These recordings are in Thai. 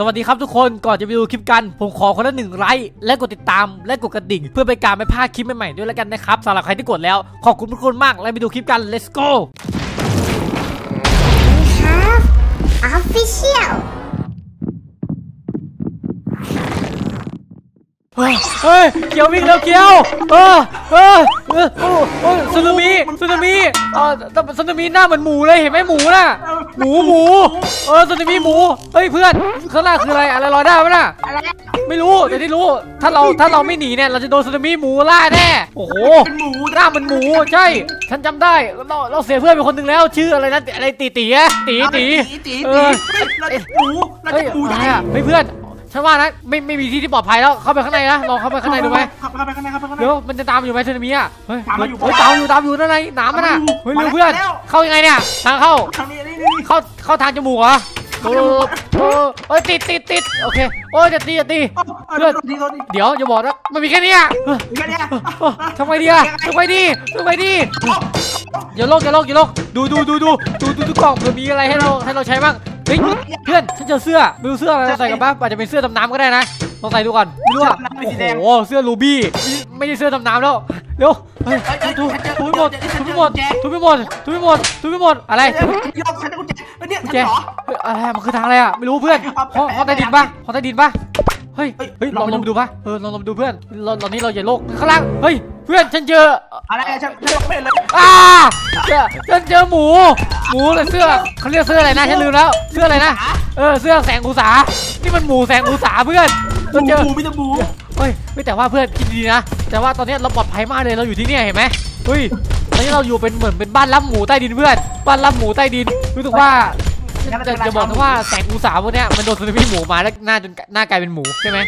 สวัสดีครับทุกคนก่อนจะไปดูคลิปกัน ผมขอคนละหนึ่งไลค์และกดติดตามและกดกระดิ่ง เพื่อไปการไม่พลาดคลิปใหม่ๆด้วยแล้วกันนะครับสำหรับใครที่กดแล้ว ขอบคุณทุกคนมากและไปดูคลิปกัน let's go have official เฮ้ยเกียววิ่งแล้วเกียวเออเออเออโอ้โอ้สึนามิสึนามิเออแต่สึนามิหน้าเหมือนหมูเลยเห็นไหมหมูน่ะหมูหมูเออสึนามิหมูเฮ้ยเพื่อนข้างล่าคืออะไรอะไรลอยได้ไหมน่ะไม่รู้แต่ที่รู้ถ้าเราถ้าเราไม่หนีเนี่ยเราจะโดนสึนามิหมูล่าแน่โอ้โหเป็นหมูหน้ามันหมูใช่ ฉันจำได้เราเราเสียเพื่อนไปคนหนึ่งแล้วชื่ออะไรนะอะไรตีตีอะตีตีตีตีเออเราหมูเราจะหมูไรใหญ่อะเฮ้ยเพื่อน ฉันว่านะไม่ไม่มีที่ที่ปลอดภัยแล้วเข้าไปข้างในนะลองเข้าไปข้างในดูไหมเข้าไปข้างในเข้าไปข้างใน เดี๋ยวมันจะตามอยู่ไหมสึนามิอะเฮ้ยตามมาอยู่เฮ้ยตามอยู่ตามอยู่นั่นไงน้ำมันอะตามอยู่เฮ้ยมาเร็วเพื่อนแล้วเข้ายังไงเนี่ยทางเข้าทางนี้นี่นี่เข้าเข้าทางจมูกเหรอโอ้โอ้โอ้ยติดติดติดโอเคโอ้ยจะตีจะตีเพื่อนทีโทษทีเดี๋ยวอย่าบอกนะมันมีแค่นี้อะแค่เนี้ยเอ้อทำไงดีอะทำไงดีทำไงดีอย่าโลกอย่าโลกอย่าโลกดูดูดูดูดูดูดูกล่องเผื่อมีอะไรให้เราให้เราใช้บ้าง เฮ้ยเพื่อนฉันเจอเสื้อไม่รู้เสื้ออะไรเราใส่กันปะอาจจะเป็นเสื้อดำน้ำก็ได้นะลองใส่ดูก่อนไม่รู้อะโอ้โหเสื้อรูบี้ไม่ใช่เสื้อดำน้ำแล้วเร็วเฮ้ยทุบทุบไปหมดทุบไปหมดทุบไปหมดทุบไปหมดทุบไปหมดอะไรเดี๋ยวพี่ลองใช้กุญแจเนี่ยกุญฉันแจเหรอเฮ้ยอะไรอะมันคือทางอะไรอะไม่รู้เพื่อนห้องห้องใต้ดินปะห้องใต้ดินปะ เฮ้ยเฮ้ยลองลองไปดูปะเออลองลองไปดูเพื่อนเราตอนนี้เราอย่าโลกข้างล่างเฮ้ยเพื่อนฉันเจออะไรอะฉันฉันไม่เห็นเลยอ่าเจอฉันเจอหมูหมูเลยเสื้อเขาเรียกเสื้ออะไรนะฉันลืมแล้วเสื้ออะไรนะเออเสื้อแสงอุตสานี่มันหมูแสงอุตสาเพื่อนหเราเจอมูไม่จะหมูเฮ้ยไม่แต่ว่าเพื่อนคิดดีๆนะแต่ว่าตอนนี้เราปลอดภัยมากเลยเราอยู่ที่เนี่ยเห็นไหมเฮ้ยตอนนี้เราอยู่เป็นเหมือนเป็นบ้านรับหมูใต้ดินเพื่อนบ้านรับหมูใต้ดินรู้สึกว่า จะจะบอกนะว่าแสงอุตสาพวกเนี้ยมันโดนสึนามิหมูมาแล้วหน้าจนหน้ากลายเป็นหมูใช่ไหม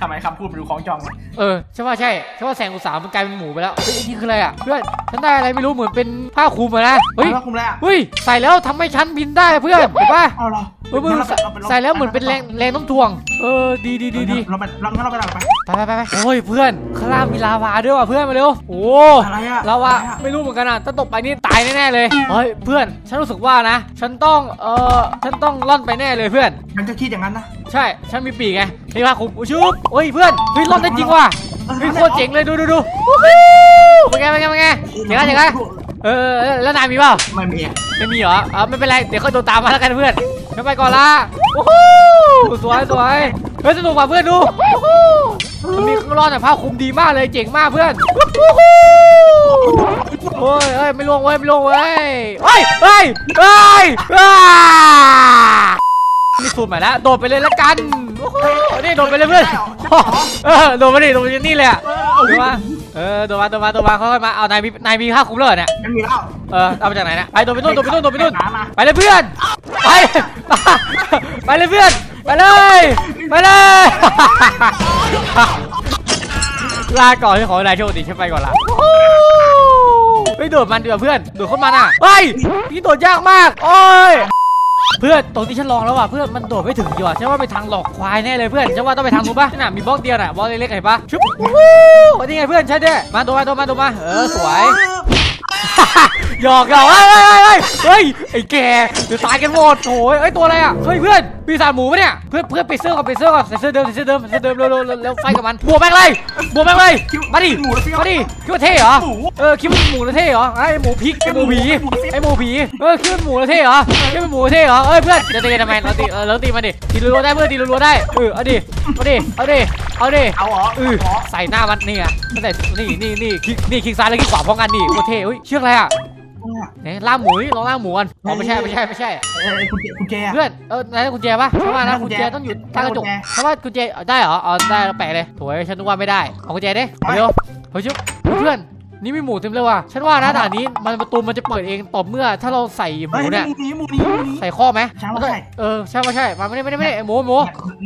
ทำไมคำพูดมันดูของจองเลยเออใช่ว่าใช่ใช่ว่าแสงอุตสามันกลายเป็นหมูไปแล้วเฮ้ยไอ้นี่คืออะไรอะเพื่อนฉันได้อะไรไม่รู้เหมือนเป็นผ้าคลุมอะนะเฮ้ย แล้วคุมแล้วเฮ้ยใส่แล้วทำให้ฉันบินได้เพื่อนเห็นปะเอาเหรอเออมึงใส่ใส่แล้วเหมือนเป็นแรงแรงน้ำถ่วง เออดีดีดีดีเราไปเรางั้นเราไปหลังไปไปไปไปไปโอ้ยเพื่อนข้างล่างมีลาวาด้วยว่ะเพื่อนมาเร็วโอ้อะไรอะลาวาไม่รู้เหมือนกันอะถ้าตกไปนี่ตายแน่ๆเลยเฮ้ยเพื่อนฉันรู้สึกว่านะ ฉันต้องเออฉันต้องล่อนไปแน่เลยเพื่อน ฉันจะคิดอย่างนั้นนะ ใช่ ฉันมีปีกไงนี่ผ้าคลุมอุ๊ยชุบโอ้ยเพื่อนเฮ้ยล่อนได้จริงว่ะเฮ้ยโคตรเจ๋งเลยดูดูดูวู้ฮู้เป็นไงเป็นไงเป็นไงเจ๋งอะเจ๋งอะเออเออแล้วนายมีเปล่าไม่มีไม่มีเหรอเออไม่เป็นไรเดี๋ยวเขาโดนตามมาแล้วกันเพื่อนไม่ไปก่อนละโอ้โหสวยสวยเฮ้ยสนุกว่ะเพื่อนดูโอ้โหมันมีเครื่องร้อนแต่ผ้าคลุมดีมากเลยเจ๋งมากเพื่อนโอ้โหโอ้ยเฮ้ยไม่ล่วงเว้ยไม่ล่วงเว้ยเฮ้ยเฮ้ยเฮ้ยอ้านี่ สูตรใหม่แล้วโดดไปเลยละกันโอ้โหนี่โดดไปเลยเพื่อนเออโดดมาดิโดดมาดินี่เลยอะโดดมาเออโดดมาโดดมาโดดมาค่อยๆมาเอานายมีนายมีผ้าคลุมเลยเหรอเนี่ยฉันมีแล้วเออเอามาจากไหนเนะไปโดดไปนู่นโดดไปนู่นโดดไปนู่นหามาไปเลยเพื่อนไปไปเลยเพื่อนไปเลยไปเลยลาก่อนที่ขอนายโชคดีฉันไปก่อนละเฮ้ยโดดมันดีกว่าเพื่อนโดดเข้ามาน่ะเฮ้ยนี่โดดยากมากโอ้ย เพื่อนตรงที่ฉันลองแล้วว่ะเพื่อนมันโดดไม่ถึงดีว่ะฉันว่าไปทางหลอกควายแน่เลยเพื่อนฉันว่าต้องไปทางนู้นปะน่ะมีบล็อกเดียวน่ะบล็อกเล็กๆเห็นปะชุบวู้ฮู้นี่ไงเพื่อนใช่เด้มาตัวมาตัวมาตัวมาเออสวยหยอกหยอกเฮ้ยเฮ้ยเฮ้ยเฮ้ยไอ้แกเดี๋ยวตายกันหมดโอ้ยเอ้ยตัวอะไรอะเฮ้ยเพื่อน ปีศาจหมูปะเนี่ย เพื่อนเพื่อนไปเสื้อก่อนไปเสื้อก่อนใส่เสื้อเดิมใส่เสื้อเดิมใส่เสื้อเดิมเร็วเร็วเร็วเร็วไฟกับมัน บวกแม่งเลย บวกแม่งเลย มาดิหมูแล้วพี่มาดิ คิดว่าเท่เหรอ เออคิดว่าหมูแล้วเท่เหรอ ไอ้หมูพริกไอ้หมูผี ไอ้หมูผี เออคิดว่าหมูแล้วเท่เหรอคิดว่าหมูเท่เหรอ เอ้ยเพื่อนจะตีกันทำไมเราตีเออเราตีมาดิ ตีรัวๆได้เพื่อนตีรัวๆได้ เออเอาดิ เอาดิ เอาดิ เอาดิ เอาเหรอเออใส่หน้ามันนี่ไงตั้งแต่นี่นี่นี่คลิกนี่คลิกซ้ายแล้วคลิกขวาพร้อมกันนี่โคตรเท่เฮ้ยเชือกอะไรอะ เนี่ยล่ามหมูนี่ลองล่ามหมูกันอ๋อไม่ใช่ไม่ใช่ไม่ใช่เออคุณเจคุณเจอะ เพื่อนเออนายได้กุญแจปะใช่ว่านะได้กุกุญญแจแจต้องอยู่ได้ใต้กระจกกุญแจเพราะว่ากุญแจเอาได้เหรออ๋อได้เราแปะเลยโถยฉันนึกว่าไม่ได้เอากุญแจดิเอาเร็วเฮ้ยชุบเพื่อน นี่มีหมูเต็มเลยว่ะ ฉันว่านะด่านนี้มันประตูมันจะเปิดเองต่อเมื่อถ้าเราใส่หเฮ้มูยเนี่ย หมูนี้หมูนี้หมูนี้ ใส่ข้อไหมใช่ว่ามันต้องใช่ เออใช่ว่าใช่มาไม่ได้ไม่ได้ไม่ได้หมูหมู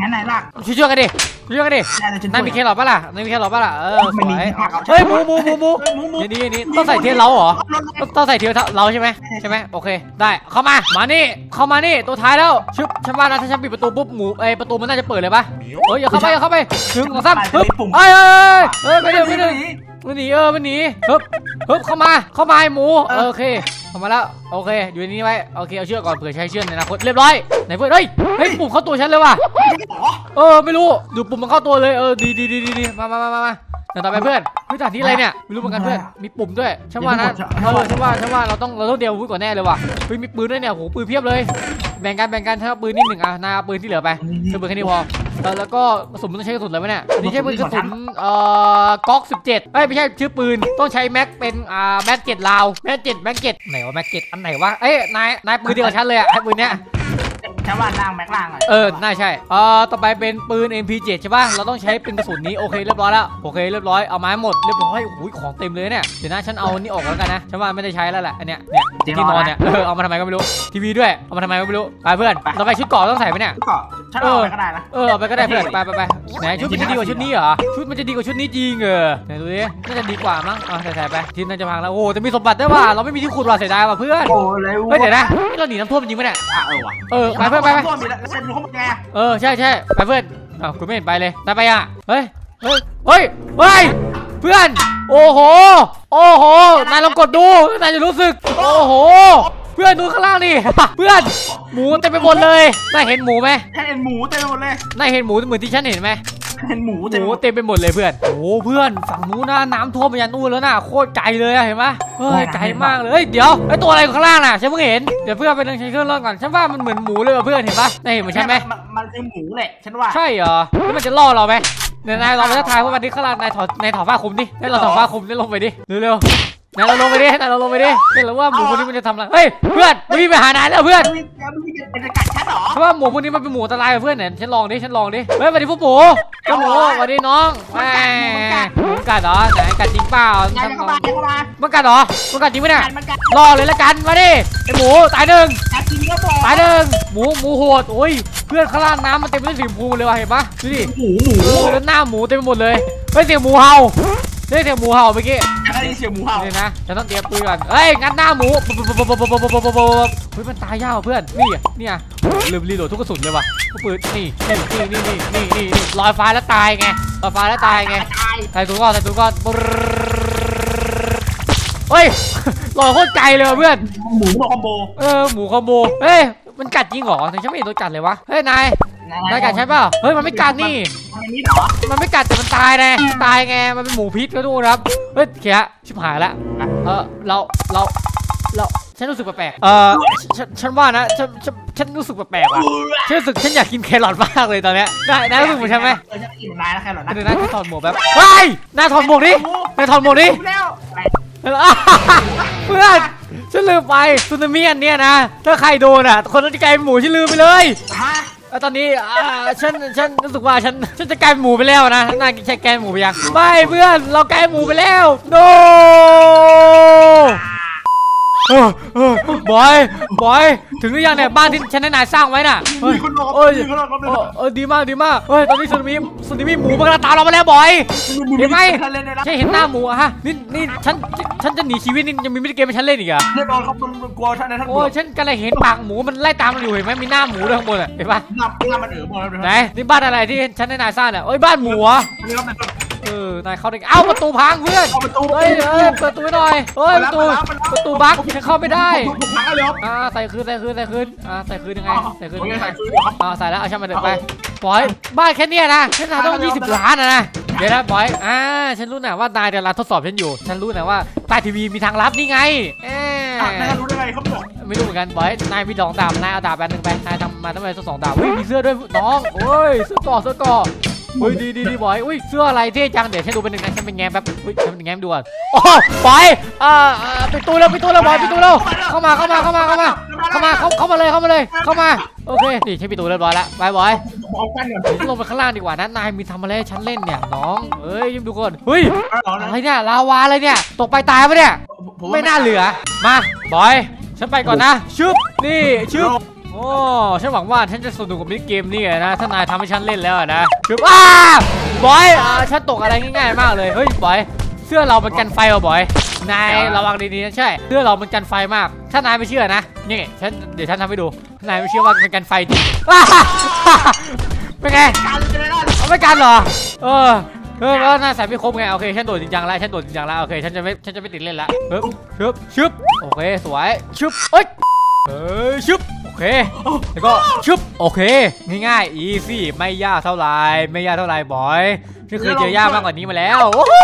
งั้นนายลากช่วยช่วยกันดิช่วยกันดิได้เลยฉันนายมีเคหลอดปะล่ะนายมีเคหลอดปะล่ะเออสไม่มีวยที่พักเอาเฮ้ยหมูหมูหมูหมูเฮ้ยหมูหมูนี่นี่นี่ต้องใส่เทียนเราเหรอต้องต้องใส่เทียนเราใช่ไหมใช่ไหมโอเค ได้เข้ามามานี่เข้ามานี่ตัวท้ายแล้วชึบฉันว่านะถ้าฉันปิดประตูปุ๊บหมูไอยประตูมันน่าจะเปิดเลยปะเฮ้ยอย่าเข้าไปอย่าเข้าไปถึงของซ้ำฮึบเอ้ยเอ้ยเอ้ยไม่ได้ไม่ได้ มันหนีเออมันหนีฮึบฮึบเข้ามาเข้ามาไอ้หมูเออโอเคเข้าามาแล้วโอเคอยู่ในนี้ไว้โอเคเอาเชือกก่อนเผื่อใช้เชือกในอนาคตเรียบร้อยไหนเพื่อนเฮ้ยเฮ้ยปุ่มเข้าตัวฉันเลยว่ะหรอเออไม่รู้ดูปุ่มมันเข้าตัวเลยเออดีดีดีดีดีมามามามามาเดี๋ยวต่อไปเพื่อนเฮ้ยแต่ที่อะไรเนี่ยไม่รู้เหมือนกันเพื่อนมีปุ่มด้วยฉันว่านะเออฉันว่าฉันว่าเราต้องเราต้องเดียววุ้ยก่อนแน่เลยว่ะเฮ้ยมีปืนด้วยเนี่ยโหปืนเพียบเลย แบ่งกันแบ่งกันถ้าปืนนี่หนึ่งอะนายเอาปืนที่เหลือไปใช้ปืนแค่นี้พอ เออแล้วก็กระสุนมันต้องใช้กระสุนอะไรวะเนี่ยนี่ใช้ปืนกระสุนเอ่อก๊อก17เอ้ยไม่ใช่ชื่อปืนต้องใช้แม็กเป็นอ่าแม็กเจ็ดลาวแม็กเจ็ดแม็กเจ็ดไหนวะแม็กเจ็ดอันไหนวะเอ้ยนายนายปืนเดียวกับฉันเลยอะไอ้ปืนเนี้ย ฉันว่าล่างแม็กล่างอะเออ น่าใช่เอ่อต่อไปเป็นปืน MP7 ใช่ป่ะ เราต้องใช้เป็นกระสุนนี้ โอเค เรียบร้อยแล้ว โอเค เรียบร้อย เอาไม้หมด เรียบร้อย โอ้ยของเต็มเลยเนี่ย เดี๋ยวนะฉันเอาอันนี้ออกแล้วกันนะ ฉันว่าไม่ได้ใช้แล้วแหละ อันเนี้ย เนี่ยที่นอนเนี่ย เออ เอามาทำไมก็ไม่รู้ ทีวีด้วย เอามาทำไมก็ไม่รู้ ไปเพื่อนเราไปชุดเกราะต้องใส่ไหมเนี่ย ก็ฉันเอาไปก็ได้นะ เออเอาไปก็ได้เพื่อน ไปไปไปไหนชุดมันจะดีกว่าชุดนี้เหรอ ชุดมันจะดีกว่าชุดนี้จริงเออไหนดูดิน่าจะดีกว่ามั้งเอาใส่ใส่ไปทีมน่าจะพังแล้ว โอ้จะมีสมบัติได้วยว่ะเราไม่มีที่ขุดว่ะเสียดายว่ะเพื่อนโอ้เลยเฮ้ยเดี๋ยวนะนี่เราหนีน้ำท่วมจริงปะเนี่ยอะเออว่ะเออไปเพื่อนไปไปตัวมีแล้วฉันรู้เขาเป็นไงอะเออใช่ใช่ไปเพื่อนอ้าวกูไม่เห็นไปเลยนายไปอะเฮ้ยเฮ้ยเฮ้ยเฮ้ยเพื่อน โอ้โห โอ้โหนายลองกดดูนายจะรู้สึก โอ้โห พื่อนดูข้างล่างนี่เพื่อนหมูเต็มไปหมดเลยนายเห็นหมูไหมฉันเห็นหมูเต็มไปหมดเลยนายเห็นหมูเหมือนที่ฉันเห็นไหมเห็นหมูหเต็มมูไปหมดเต็มไปหมดเลยเพื่อนโอ้โหเพื่อนฝั่งนู้นนะน้ำท่วมไปยันนู่นแล้วน่ะโคตรไกลเลยอะเห็นไหมเฮ้ยไกลมากเลยเฮ้ยเดี๋ยวไอตัวอะไรอยู่ข้างล่างน่ะฉันเพิ่งเห็นเดี๋ยวเพื่อนไปนั่งใช้เครื่องร่อนก่อนฉันว่ามันเหมือนหมูเลยว่ะเพื่อนเห็นปะนายเห็นเหมือนฉันไหมมันคือหมูแหละฉันว่าใช่เหรอแล้วมันจะล่อเราไหมเดี๋ยวนายลองไปทักทายพวกมันดิข้างล่างนายถอดนายถอดผ้าคลุมดินายเราถอดผ้าคลุมนายลงไปดิเร็วๆ นายเราลงไปดินายเราลงไปดิเห็นแล้วว่าหมูพวกนี้มันจะทำอะไร เฮ้ยเพื่อนมันวิ่งไปหานายแล้วเพื่อนมึงมึงเป็นกัดฉันเหรอเพราะว่าหมูพวกนี้มันเป็นหมูอันตรายกับเพื่อนเนี่ยฉันลองดิ ฉันลองดิ เฮ้ยสวัสดีพวกหมูเจ้าหมูสวัสดีน้องแหมหมูกัดเหรอไหนกัดจริงเปล่าอย่าเข้ามาอย่าเข้ามามันกัดเหรอมันกัดจริงไหมเนี่ยกัดมันกัดรอเลยละกัน มาดิไอหมูตายหนึ่งกัดกินก็บอกตายหนึ่งหมูหมูโหด โอ้ยเพื่อนข้างล่างน้ำมันเต็มไปด้วยสีชมพูเลยว่ะเห็นปะดูดิหมูหมูโอ้โหแล้วหน้าหมูเต็มไปหมดเลยเฮ้ยเสียงหมูเห่า เฮ้ยเสียงหมูเห่าเมื่อกี้ฉันได้ยินเสียงหมูเห่านี่นะฉันต้องเตรียมปืนก่อนเฮ้ยงัดหน้าหมูปุ๊บปุ๊บปุ๊บปุ๊บปุ๊บปุ๊บปุ๊บปุ๊บปุ๊บเฮ้ยมันตายยากว่ะเพื่อนนี่อะนี่อะลืมรีโหลดทุกกระสุนเลยว่ะพวกปืนนี่นี่นี่นี่นี่นี่นี่ลอยฟ้าแล้วตายไงลอยฟ้าแล้วตายไงตายใส่ถุงก่อนใส่ถุงก่อนปุ๊บเฮ้ยลอยโคตรไกลเลยว่ะเพื่อนหมูคอมโบเออหมูคอมโบเฮ้ยมันกัดจริงเหรอแต่ฉันไม่เห็นตัวกัดเลยวะเฮ้ยนาย นายกัดใช่เปล่าเฮ้ยมันไม่กัดนี่อันนี้เหรอมันไม่กัดแต่มันตายไงตายไงมันเป็นหมูพิษก็ดูนะครับเฮ้ยเขียชิบหายละเออเราเราเราฉันรู้สึกแปลกๆเออฉันฉันว่านะฉันฉันฉันรู้สึกแปลกๆว่ะฉันรู้สึกฉันอยากกินแครอทมากเลยตอนเนี้ยนายนายรู้สึกเหมือนฉันไหมเออฉันกินนายแล้วแค่หรอนะเดี๋ยวนะฉันถอดหมวกแบบเฮ้ยนายถอดหมวกดินายถอดหมวกดิแล้วเพื่อนฉันลืมไปซูนามิอันเนี้ยนะถ้าใครโดนอะ คนนั้นจะกลายเป็นหมูฉันลืมไปเลยฮะแล้ว ตอนนี้อ่าฉันฉันรู้สึกว่าฉันฉันจะกลายเป็นหมูไปแล้วนะนายใช่แกล้หมูไปยังไม่เพื่อนเรากลายเป็นหมูไปแล้วโน บอย บอย ถึงหรือยังเนี่ยบ้านที่ฉันให้นายสร้างไว้น่ะเฮ้ยมีคนรอเอ้ยมีคนรอเออเออดีมากดีมากเฮ้ยตอนนี้สึนามิสึนามิหมูมันกำลังตามเรามาแล้วบอย เห็นไหมเล่นเลยนะใช่เห็นหน้าหมูอะฮะ นี่นี่ฉันฉันจะหนีชีวิตนี่ยังมีมินิเกมให้ฉันเล่นอีกอะเล่นบอลครับมันกลัวท่านนะท่านโอ้ยฉันกำลังเห็นปากหมูมันไล่ตามเราอยู่เห็นไหมมีหน้าหมูด้วยข้างบนอะเห็นปะงับงับมันเอ๋อบอลเลยไหนนี่บ้านอะไรที่ฉันให้นายสร้างเนี่ยเอ้ยบ้านหมูออั นนี้ครับเป็นเออนายเข้าได้ไงเอ้าประตูพังเพื่อนเอาประตูเฮ้ยเอ้ยเปิดประตูให้หน่อยเฮ้ยประตูประตูบั๊กฉันเข้าไม่ได้ถูกพังแล้วอ่าใส่คืนใส่คืนใส่คืนอ่าใส่คืนยังไงใส่คืนโอยังเคไงใส่คืนเดี๋ยวครับอ่าใส่แล้วเอาช่างมันเถอะไปบอยบ้านแค่เนี้ยนะฉันนายต้อง 20 ล้านนะนะเดี๋ยวนะบอย อ่า ฉันรู้นะว่านายกำลังทดสอบฉันอยู่ ฉันรู้นะว่าใต้ทีวีมีทางลับนี่ไง เอ๊นายะรู้ได้ไงครับบอกไม่รู้เหมือนกันบอย นายมีดอกดาบนายเอาดาบอันหนึ่งไป นายทำมาทำไมต้องสองดาบเฮ้ยมีเสื้อด้วยน้อง โอ้ยเสื้อก่อเสื้อก่อ เฮ้ยดีดีดีบอยอุ้ยเสื้ออะไรเท่จังเดี๋ยวฉันดูเป็นหนึ่งนะฉันเป็นแง้มแป๊บอุ้ยฉันเป็นแง้มดูก่อนโอ้บอยอ่าอ่าปิดตู้แล้วปิดตู้แล้วบอยปิดตู้แล้วเข้ามาเข้ามาเข้ามาเข้ามาเข้ามาเข้าเข้ามาเลยเข้ามาเลยเข้ามาโอเคนี่ฉันปิดตู้เรียบร้อยแล้วบายบอยเอากันก่อนเดี๋ยวฉันลงไปข้างล่างดีกว่านะนายมีทำอะไรให้ฉันเล่นเนี่ยน้องเอ้ยยิ้มดูก่อนเฮ้ยเอาเหรออะไรเนี่ยลาวาอะไรเนี่ยตกไปตายปะเนี่ยไม่น่าเหลือมาบอยฉันไปก่อนนะชึบนี่ชึบโอ้ฉันหวังว่าฉันจะสนุกกับมิเกมนี่นะถ้านายทำให้ฉันเล่นแล้วนะชึบอ้าบอยอ่าฉันตกอะไรง่ายๆมากเลยเฮ้ยบอยเสื้อเรามันกันไฟว่ะบอยนายระวังดีๆนะใช่เสื้อเรามันกันไฟมาก ถ้านายไม่เชื่อนะนี่ฉันเดี๋ยวฉันทำให้ดูนายไม่เชื่อว่ามันกันไฟจริงอ้าเป็นไงการเลยนะเอาไม่กันเหรอเออเออแล้วน่าใส่ไม่ครบไงโอเคฉันโดดจริงจังแล้วฉันโดดจริงจังแล้วโอเคฉันจะไม่ฉันจะไม่ติดเล่นละชึบชึบชึบโอเคสวยชึบเอ้ย เอ้ยชึบโอเค แล้วก็ชึบโอเค ง่ายๆ easy ไม่ยากเท่าไหรไม่ยากเท่าไหรบอยฉันเคยเจอยากมากกว่านี้มาแล้วโอ้โห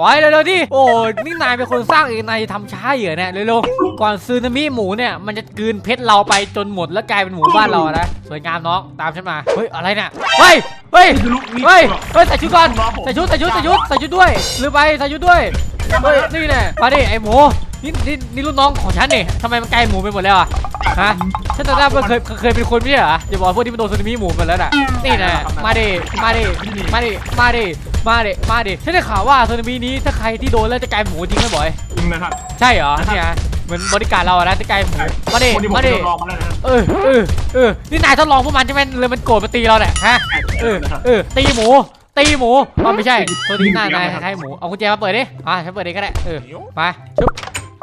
บอยเร็วๆดิโอ้นี่นายเป็นคนสร้างเองนายทำช้าเหรอเนี่ยเร็วๆก่อนซึนามิหมูเนี่ยมันจะกลืนเพชรเราไปจนหมดแล้วกลายเป็นหมูบ้านเราอะนะสวยงามน้องตามฉันมาเฮ้ยอะไรเนี่ยเฮ้ยเฮ้ยเฮ้ยเฮ้ยใส่ชุดก่อนใส่ชุดใส่ชุดใส่ชุดใส่ชุดด้วยลืมไปใส่ชุดด้วยเฮ้ยนี่แน่มาดิไอ้หมู นี่นี่นี่รุ่นน้องของฉันนี่ทำไมมันไกลหมูไปหมดแล้วอะฮะฉันจำได้ว่าเคยเคยเคยเป็นคนไม่ใช่เหรออย่าบอกพวกที่มันโดนสึนามิหมูไปแล้วน่ะนี่แน่มาดิมาดิมาดิมาดิมาดิมาดิฉันได้ข่าวว่าสึนามินี้ถ้าใครที่โดนแล้วจะกลายเป็นหมูจริงไหมบอยจริงนะครับใช่เหรอเนี่ยเหมือนบริการเราอะนะจะกลายเป็นหมูมาดิคนที่ผมมาดิลองมาแล้วนะเออเออเออนี่นายทดลองพวกมันใช่ไหมเลยมันโกรธมาตีเราเนี่ยฮะเออเออตีหมูตีหมูอ๋อไม่ใช่ตัวนี้หน้านายคล้ายๆหมู เอากุญแจมาเปิดดิ อะฉันเปิดเองก็ได้ เออมาชุบ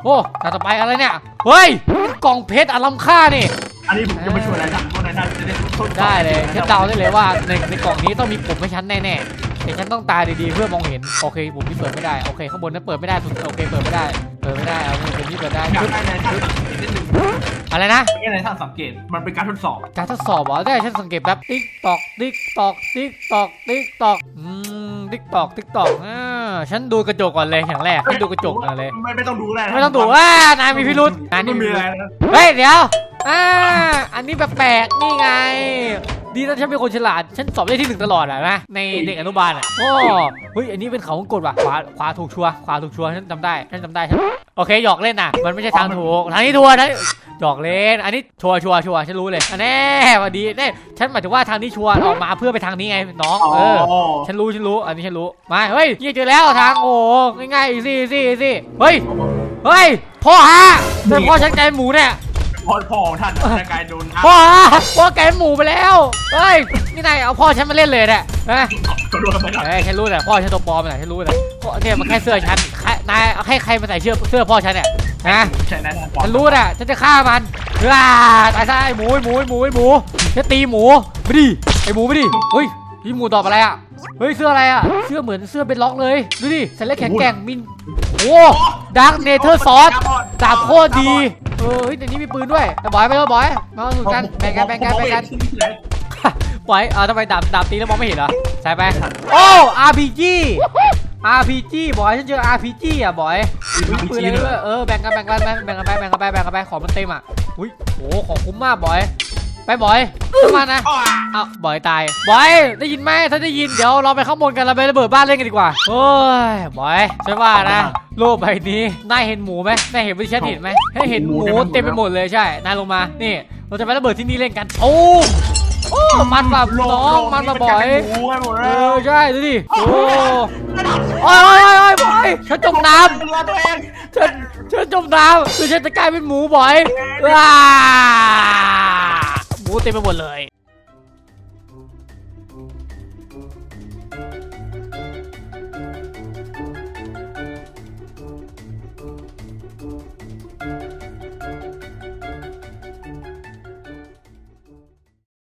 โอ้ตาต่อไปอะไรเนี่ย เฮ้ยกล่องเพชรอันล้ำค่านี่ อันนี้ผมจะมาช่วยนายท่านเพราะนายท่านจะได้ทดสอบได้เลยฉันเดาได้เลยว่าในในกล่องนี้ต้องมีปุ่มให้ฉันแน่ๆแต่ฉันต้องตาดีๆเพื่อมองเห็น โอเคปุ่มนี้เปิดไม่ได้ โอเคข้างบนนั้นเปิดไม่ได้สุดโอเคเปิดไม่ได้ เปิดไม่ได้เอาปุ่มนี้เปิดได้อยากชุบให้นายท่านสังเกตนิดนึงอะไรนะให้นายท่านสังเกต มันเป็นการทดสอบ การทดสอบเหรอได้ฉันสังเกตแป๊บติ๊กตอกติ๊กตอกติ๊กตอกติ๊กตอกอืม ติ๊กตอกติ๊กตอกอ่าฉันดูกระจกก่อนเลยอย่างแรกฉันดูกระจกก่อนเลย ไม่ไม่ต้องดูแล้วไม่ต้องดูว่านายมีพิรุธนายไม่นี่มีมีอะไรพิรุธนะเฮ้ยเดี๋ยวอ่าอันนี้แปลกๆนี่ไง ดีนะฉันเป็นคนฉลาด ฉันสอบได้ที่หนึ่งตลอดอะนะ ในเด็กอนุบาลอะโอ้เฮ้ย อันนี้เป็นเขาวงกตว่ะ ขวา ขวาถูกชัวร์ ขวาถูกชัวร์ ฉันจำได้ ฉันจำได้ฉันโอเค หยอกเล่นน่ะ มันไม่ใช่ทางถูก ทางนี้ถูกนะหยอกเล่น อันนี้ชัวร์ชัวร์ชัวร์ฉันรู้เลย อันแน่พอดีเน่ฉันหมายถึงว่าทางนี้ชัวร์ออกมาเพื่อไปทางนี้ไงน้อง เออ ฉันรู้ ฉันรู้ อันนี้ฉันรู้ มา เฮ้ยนี่เจอแล้วทางโอ้ง่ายๆสิสิสิเฮ้ย เฮ้ย พ่อฮะแต่พ่อฉันไก่หมูเนี่ย พ่อพ่อของท่านจะกลายโดนพ่อฮะพ่อไก่หมูไปแล้วเฮ้ยนี่นายเอาพ่อฉันมาเล่นเลยเนี่ยนะก็โดนไปแล้วเฮ้ยฉันรู้แต่พ่อฉันตัวปลอมน่ะฉันรู้แต่พ่อเนี่ยมันแค่เสื้อฉันใครนายเอาให้ใครมาใส่เสื้อเสื้อพ่อฉันเนี่ยนะใช่นายท่านฉันรู้น่ะฉันจะฆ่ามันว้าตายซะไอ้หมูไอ้หมูไอ้หมูไอ้หมูจะตีหมูไม่ดิไอ้หมูไม่ดิเฮ้ยพี่หมูตอบอะไรอะเฮ้ยเสื้ออะไรอะเสื้อเหมือนเสื้อเป็นล็อกเลยดูดิใส่แล้วแข็งแกร่งมินโอ้ดักเนเธอร์ซอส ดาบโคตรดี เออเฮ้ยเดี๋ยวนี้มีปืนด้วยไอ้บอยไปแล้วบอย มาสู่กันแบ่งกันแบ่งกันแบ่งกันบอยเออทำไมดาบดาบตีแล้วมองไม่เห็นเหรอใช่ไปโอ้ RPG RPG บอยฉันเจอ RPG อะบอยมีปืนอะไรด้วยเออแบ่งกันแบ่งกันแบ่งแบ่งกันไปแบ่งกันไปแบ่งกันไปของมันเต็มอะอุ้ยโหของคุ้มมากบอย ไปบอยขึ้นมานะอ้าวบอยตายบอยได้ยินไหมถ้าได้ยินเดี๋ยวเราไปข้างบนกันเราไประเบิดบ้านเล่นกันดีกว่าโอ้ยบอยใช่ว่านะโลกใบนี้นายเห็นหมูไหมนายเห็นวิชันเห็นไหมให้เห็นหมูเต็มไปหมดเลยใช่นายลงมานี่ เราจะไประเบิดที่นี่เล่นกันโอ้โอ้มันแบบน้องมันมาบ่อยหมูกันหมดเอแล้วอใช่ดูดิโอ้โอ้ยโอ้ยโอ้ยบอยฉันจมน้ำเป็นตัวเองฉันฉันจมน้ำคือฉันจะกลายเป็นหมูบ่อยว้าหมู เต็มไปหมดเลย